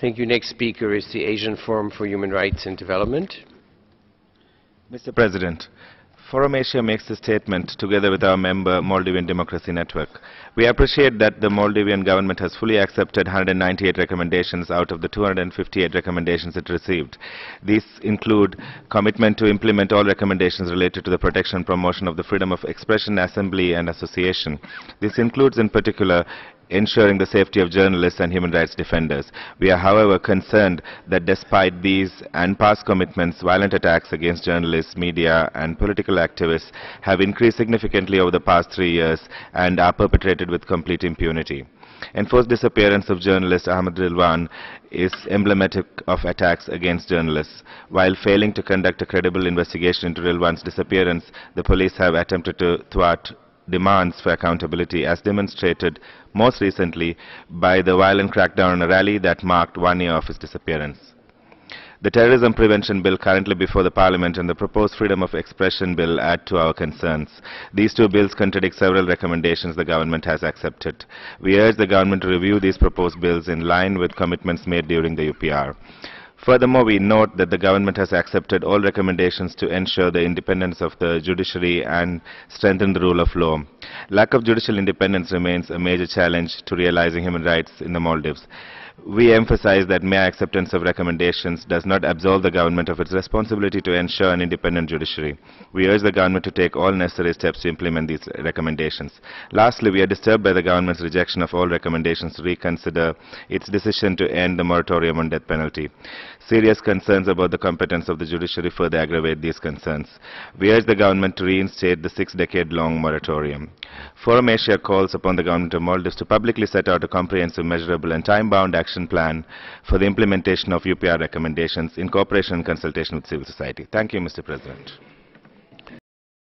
Thank you. Next speaker is the Asian Forum for Human Rights and Development. Mr. President, Forum Asia makes this statement together with our member Maldivian Democracy Network. We appreciate that the Maldivian government has fully accepted 198 recommendations out of the 258 recommendations it received. These include commitment to implement all recommendations related to the protection and promotion of the freedom of expression, assembly and association. This includes in particular ensuring the safety of journalists and human rights defenders. We are, however, concerned that despite these and past commitments, violent attacks against journalists, media and political activists have increased significantly over the past three years and are perpetrated with complete impunity. Enforced disappearance of journalist Ahmed Rilwan is emblematic of attacks against journalists. While failing to conduct a credible investigation into Rilwan's disappearance, the police have attempted to thwart demands for accountability as demonstrated most recently by the violent crackdown on a rally that marked one year of his disappearance. The Terrorism Prevention Bill currently before the Parliament and the proposed Freedom of Expression Bill add to our concerns. These two bills contradict several recommendations the government has accepted. We urge the government to review these proposed bills in line with commitments made during the UPR. Furthermore, we note that the government has accepted all recommendations to ensure the independence of the judiciary and strengthen the rule of law. Lack of judicial independence remains a major challenge to realizing human rights in the Maldives. We emphasize that mere acceptance of recommendations does not absolve the government of its responsibility to ensure an independent judiciary. We urge the government to take all necessary steps to implement these recommendations. Lastly, we are disturbed by the government's rejection of all recommendations to reconsider its decision to end the moratorium on death penalty. Serious concerns about the competence of the judiciary further aggravate these concerns. We urge the government to reinstate the six-decade-long moratorium. Forum Asia calls upon the government of Maldives to publicly set out a comprehensive, measurable and time-bound action plan for the implementation of UPR recommendations in cooperation and consultation with civil society. Thank you, Mr. President.